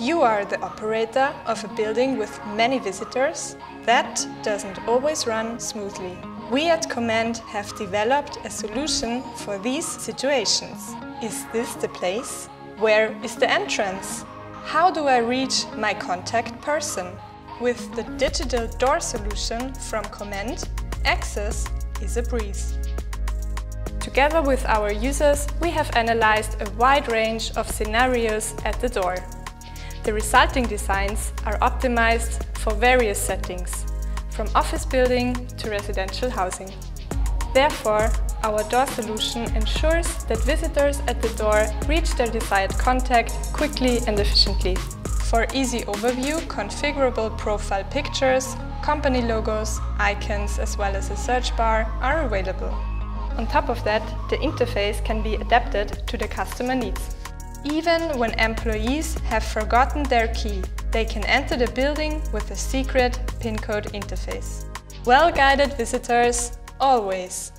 You are the operator of a building with many visitors. That doesn't always run smoothly. We at Commend have developed a solution for these situations. Is this the place? Where is the entrance? How do I reach my contact person? With the digital door solution from Commend, access is a breeze. Together with our users, we have analyzed a wide range of scenarios at the door. The resulting designs are optimized for various settings, from office building to residential housing. Therefore, our door solution ensures that visitors at the door reach their desired contact quickly and efficiently. For easy overview, configurable profile pictures, company logos, icons as well as a search bar are available. On top of that, the interface can be adapted to the customer needs. Even when employees have forgotten their key, they can enter the building with a secret PIN code interface. Well-guided visitors, always.